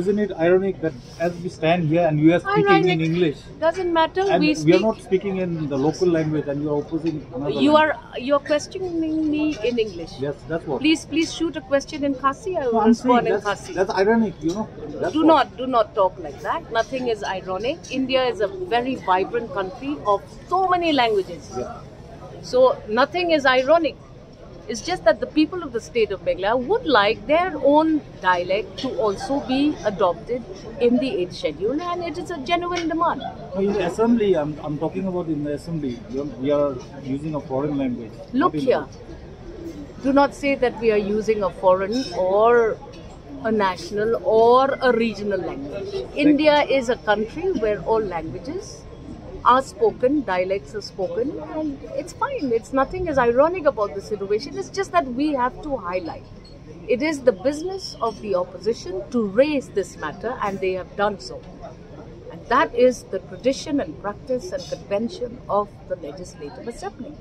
isn't it ironic that as we stand here and you are speaking Ironic. in English Doesn't matter. and we we, are not speaking in the local language and you are opposing you language. are you're questioning me in English. Yes, that's what. Please, please shoot a question in Khasi. I will No, respond in Khasi. that's ironic, you know. That's do what- not do not talk like that. Nothing is ironic. India is a very vibrant country of so many languages. Yeah. So nothing is ironic. It's just that the people of the state of Meghalaya would like their own dialect to also be adopted in the 8th schedule and it is a genuine demand. In the assembly, I'm, I'm talking about in the assembly, we are, using a foreign language. Look here. Do not say that we are using a foreign or a national or a regional language. India is a country where all languages are spoken, dialects are spoken, and it's fine. It's nothing is ironic about the situation. It's just that we have to highlight. It is the business of the opposition to raise this matter, and they have done so. And that is the tradition and practice and convention of the Legislative Assembly.